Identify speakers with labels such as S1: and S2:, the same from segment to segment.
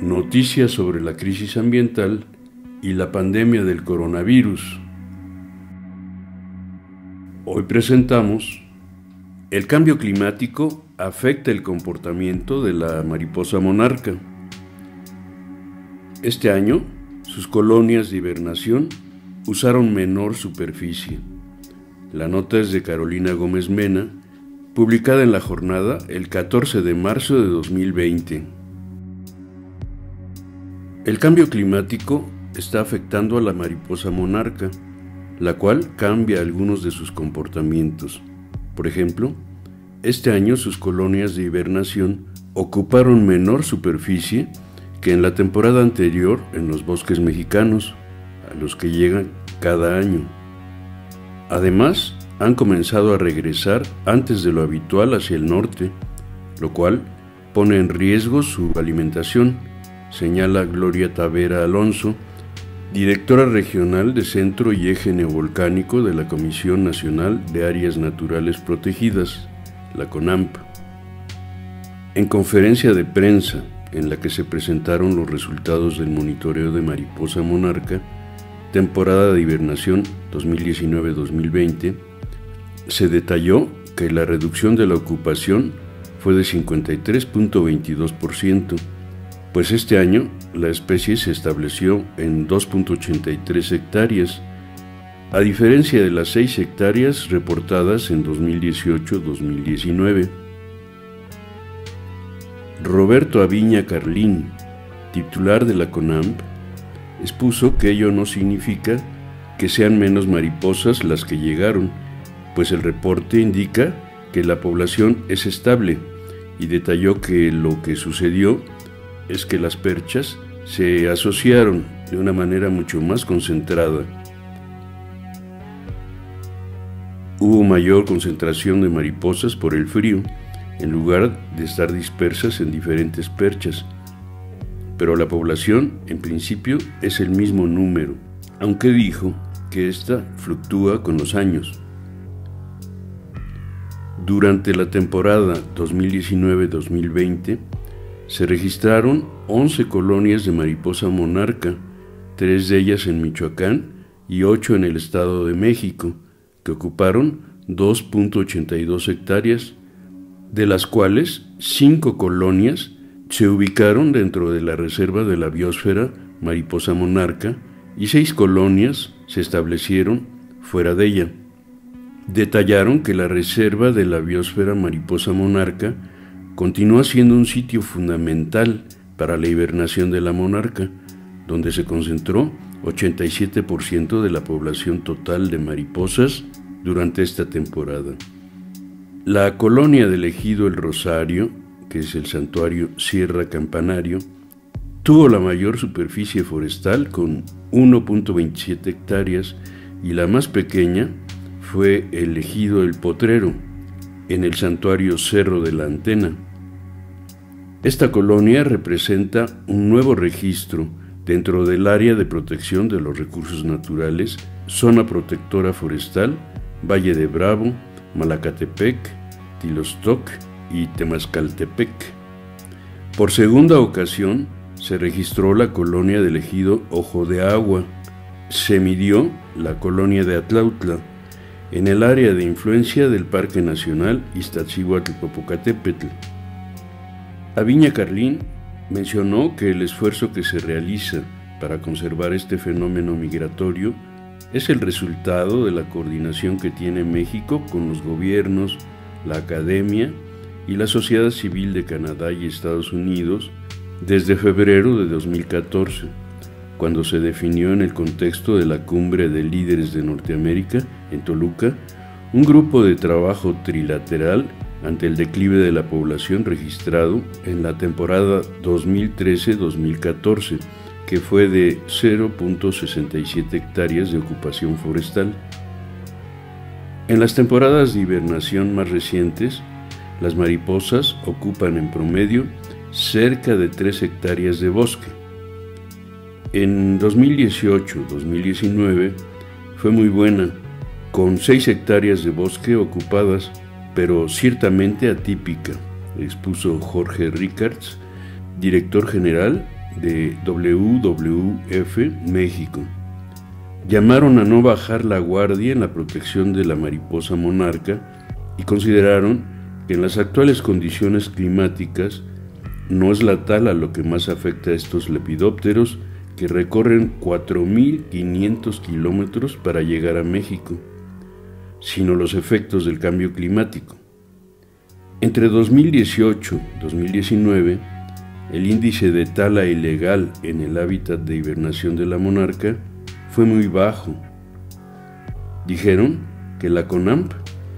S1: noticias sobre la crisis ambiental y la pandemia del coronavirus. Hoy presentamos El cambio climático afecta el comportamiento de la mariposa monarca. Este año, sus colonias de hibernación usaron menor superficie. La nota es de Carolina Gómez Mena, publicada en la jornada el 14 de marzo de 2020. El cambio climático está afectando a la mariposa monarca, la cual cambia algunos de sus comportamientos. Por ejemplo, este año sus colonias de hibernación ocuparon menor superficie que en la temporada anterior en los bosques mexicanos, a los que llegan cada año. Además, han comenzado a regresar antes de lo habitual hacia el norte, lo cual pone en riesgo su alimentación señala Gloria Tavera Alonso, directora regional de Centro y Eje Neovolcánico de la Comisión Nacional de Áreas Naturales Protegidas, la CONAMP. En conferencia de prensa en la que se presentaron los resultados del monitoreo de mariposa monarca, temporada de hibernación 2019-2020, se detalló que la reducción de la ocupación fue de 53.22%, pues este año la especie se estableció en 2.83 hectáreas, a diferencia de las 6 hectáreas reportadas en 2018-2019. Roberto Aviña Carlín, titular de la CONAMP, expuso que ello no significa que sean menos mariposas las que llegaron, pues el reporte indica que la población es estable y detalló que lo que sucedió es que las perchas se asociaron de una manera mucho más concentrada. Hubo mayor concentración de mariposas por el frío, en lugar de estar dispersas en diferentes perchas, pero la población en principio es el mismo número, aunque dijo que ésta fluctúa con los años. Durante la temporada 2019-2020, se registraron 11 colonias de mariposa monarca, tres de ellas en Michoacán y ocho en el Estado de México, que ocuparon 2.82 hectáreas, de las cuales cinco colonias se ubicaron dentro de la reserva de la biosfera mariposa monarca y seis colonias se establecieron fuera de ella. Detallaron que la reserva de la biosfera mariposa monarca continúa siendo un sitio fundamental para la hibernación de la monarca, donde se concentró 87% de la población total de mariposas durante esta temporada. La colonia del ejido El Rosario, que es el santuario Sierra Campanario, tuvo la mayor superficie forestal con 1.27 hectáreas y la más pequeña fue el ejido El Potrero, en el santuario Cerro de la Antena, esta colonia representa un nuevo registro dentro del área de protección de los recursos naturales, zona protectora forestal, Valle de Bravo, Malacatepec, Tilostoc y Temascaltepec. Por segunda ocasión se registró la colonia del ejido Ojo de Agua, se midió la colonia de Atlautla, en el área de influencia del Parque Nacional Iztaccíhuatl-Popocatépetl. Aviña Carlín mencionó que el esfuerzo que se realiza para conservar este fenómeno migratorio es el resultado de la coordinación que tiene México con los gobiernos, la academia y la sociedad civil de Canadá y Estados Unidos desde febrero de 2014, cuando se definió en el contexto de la Cumbre de Líderes de Norteamérica en Toluca un grupo de trabajo trilateral ante el declive de la población registrado en la temporada 2013-2014, que fue de 0.67 hectáreas de ocupación forestal. En las temporadas de hibernación más recientes, las mariposas ocupan en promedio cerca de 3 hectáreas de bosque. En 2018-2019 fue muy buena, con 6 hectáreas de bosque ocupadas pero ciertamente atípica, expuso Jorge Rickards, director general de WWF México. Llamaron a no bajar la guardia en la protección de la mariposa monarca y consideraron que en las actuales condiciones climáticas no es la tala lo que más afecta a estos lepidópteros que recorren 4.500 kilómetros para llegar a México, sino los efectos del cambio climático. Entre 2018 y 2019, el índice de tala ilegal en el hábitat de hibernación de la monarca fue muy bajo. Dijeron que la CONAMP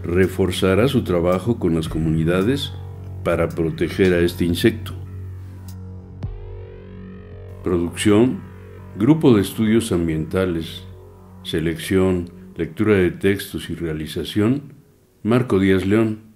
S1: reforzará su trabajo con las comunidades para proteger a este insecto. Producción, Grupo de Estudios Ambientales, Selección, Lectura de Textos y Realización, Marco Díaz León.